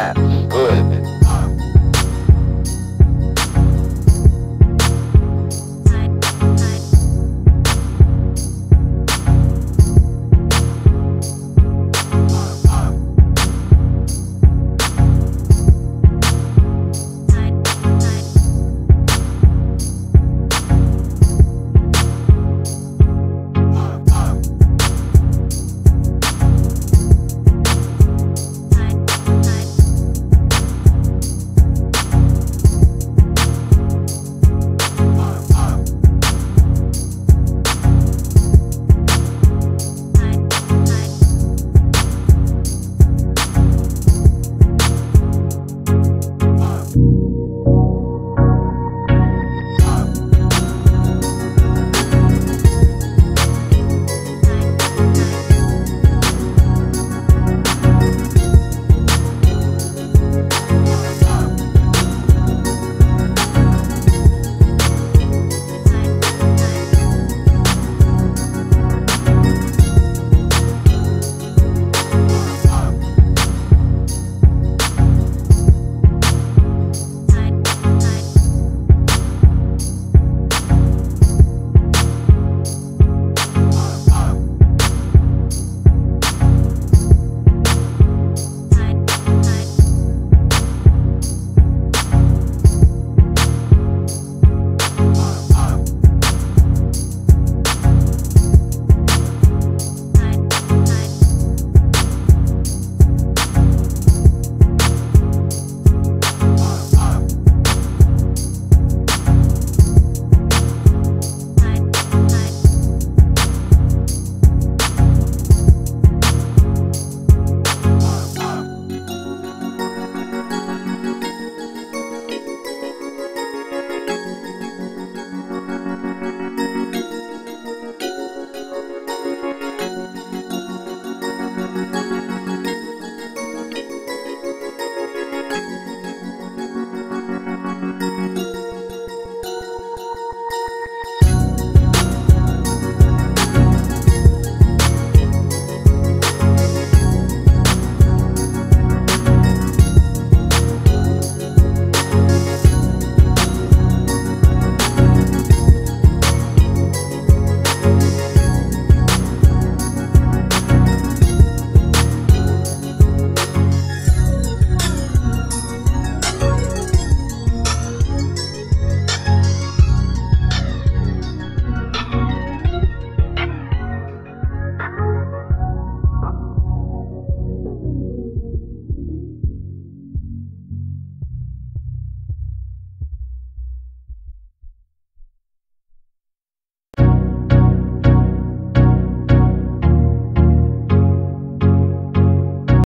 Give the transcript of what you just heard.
that.